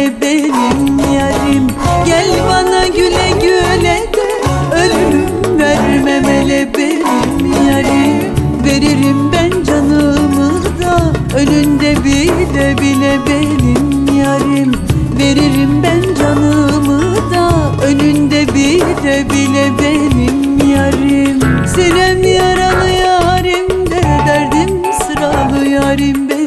vermemeli benim yarim Gel bana güle güle de. Ölüm vermemeli benim yarim. Veririm ben canımı da önünde bile bile benim yarim. Veririm ben canımı da önünde bile bile benim yarim. Sinem yaralı yarim de derdim sıralı yarim benim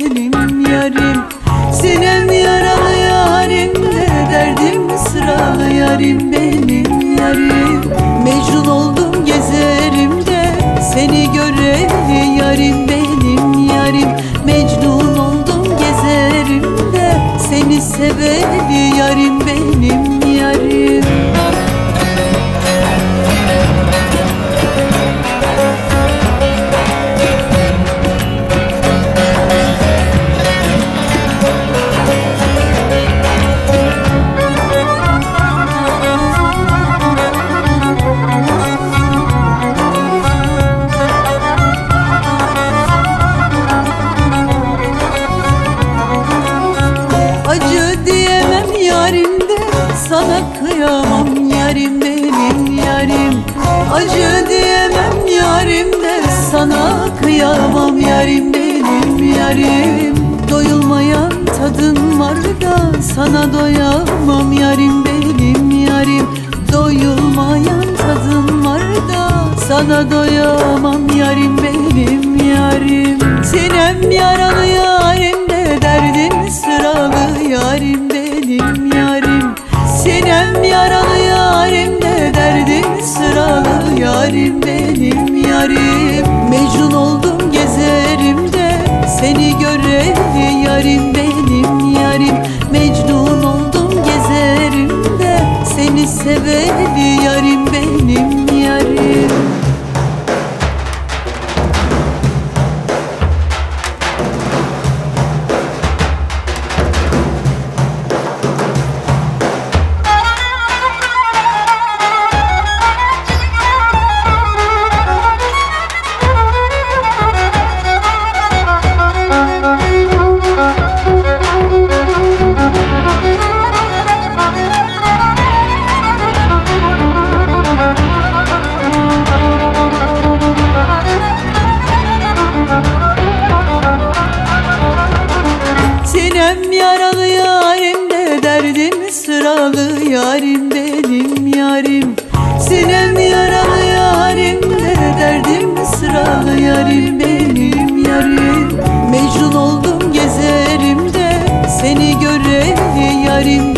sıralı sana kıyamam yarim benim yarim. Acı diyemem yarim de sana kıyamam yarim benim yarim. Doyulmayan tadın var da sana doyamam yarim benim yarim. Doyulmayan tadın var da sana doyamam yarim benim yarim. Sinem yaralı yarim seveli yarim benim Sinem yaralı yarim de derdim sıralı yarim benim yarim. Sinem yaralı yarim de derdim sıralı yarim benim yarim. Mecnun oldum gezerim de seni göreli yarim